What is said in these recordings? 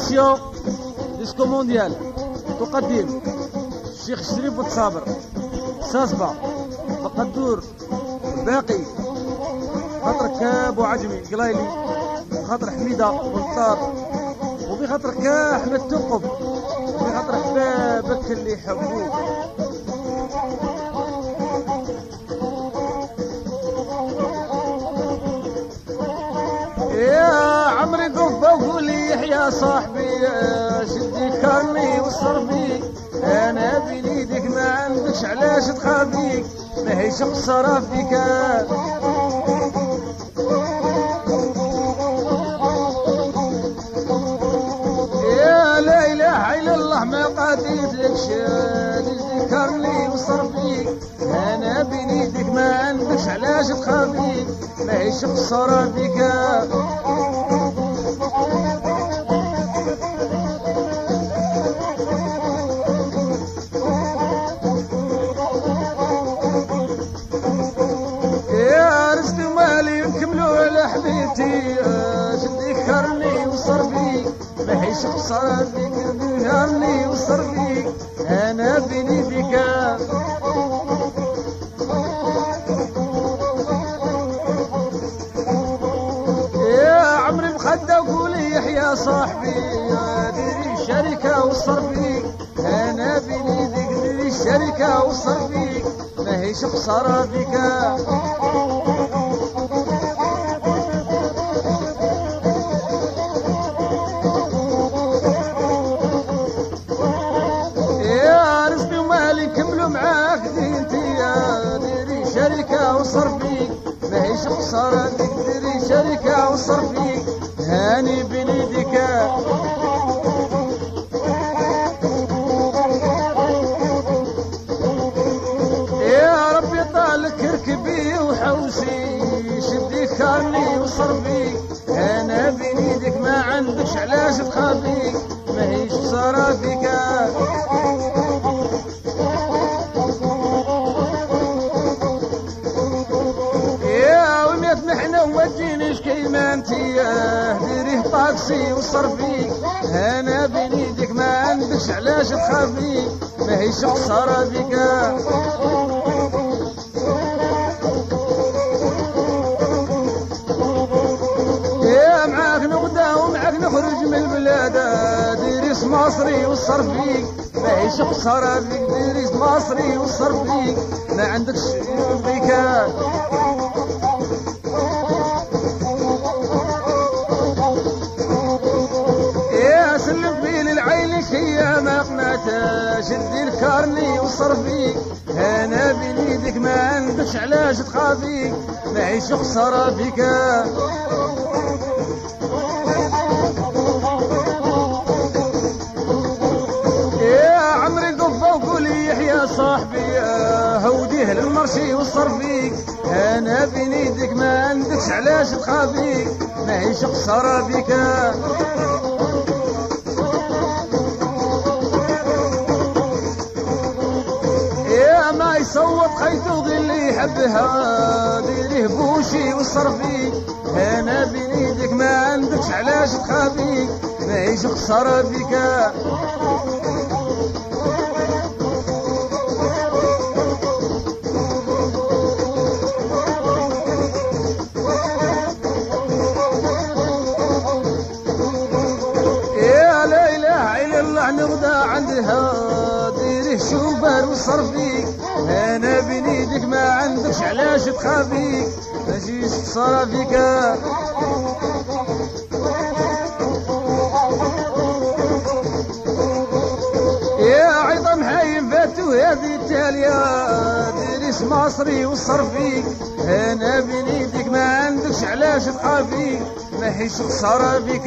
إديسيون ديسكو مونديال تقدم الشيخ شريف بوتصابر ساسبا بقدور باقي خاطر كاب وعجمي قلايلي خاطر حميده ونطار وفي خاطر كا احمد تقب وفي خاطر حبابك اللي يحبوك يحيى صاحبي شدي كرني والصربي أنا بنيدك ما عندكش علاش تخافيك ما هيش قصرة فيك يا لا إله إلا الله ما قاديت لك شادي ذكرني وصرفيك أنا بنيدك ما عندكش علاش تخافيك ما هيش قصرة فيك هيش قصر فيك بيهرني وصرفي أنا بيني بك يا عمري مخدة وقولي يحيى صاحبي يا ديري الشركة وصرفي أنا بيني ذيك ديري الشركة وصرفي ما هيش خسارة بك وصرفي ما هيش خسارة ديري شركة وصرفي هاني بنيدك. يا ربي طالك ركبي وحوسي شدي كارني وصرفي أنا بنيدك ما عندكش علاش تخافي ديريه طاكسي وصرفي. أنا بنيدك ما عندكش علاش تخافي؟ ما هيش خسارة فيك. يا معاك نغدا ومعاك نخرج من البلاد. ديريس مصري والصرفي ما هيش خسارة فيك. ديريس مصري والصرفي ما عندكش فيك قناتا شدي الكارني وصرفي. أنا بنيدك ما عندكش علاش تخافي؟ ما هيش خسارة فيك. صاحبي هوديه للمرشي والصرفي أنا بنيدك ما عندكش علاش تخافي؟ ما هيش خسارة يصوت خيطو اللي يحبها ديريه بوشي والصرفي أنا بنيدك ما عندكش علاش تخافي؟ ما هيش خسارة فيك. ديريه شوبر وصرفيك أنا بنيدك ما عندكش علاش تخافيك خسارة فيك يا عظم هايم فاتو هذه التالية. ديريس مصري والصرفيك أنا بنيدك ما عندكش علاش تخافيك ما هيش خسارة فيك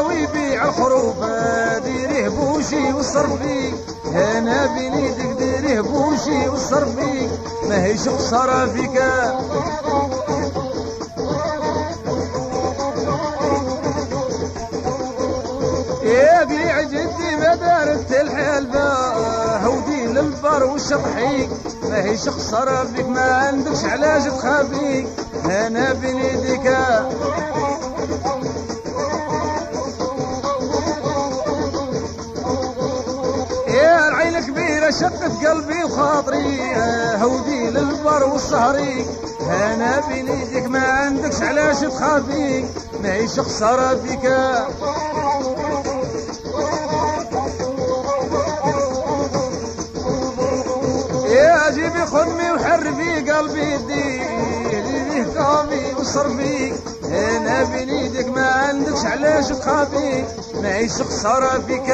ويبيع الخروف ديريه بوشي والصرفي أنا بنيدك ديريه بوشي والصرفي ما هيش خسارة فيك؟ يا قليع جدي ما دارت الحلبة البر والشطحي ماهيش خسارة فيك؟ ما عندكش علاش تخافيك. أنا بين شقت قلبي وخاطري هودي للبر والسهري. أنا بين يديك ما عندكش علاش تخافيك ماهيش خسارة فيك؟ يا جيبي خدمي وحربي قلبي دي كامي وصرفي. أنا بين يدك ما عندكش علاش تخافي؟ ماهيش خسارة فيك؟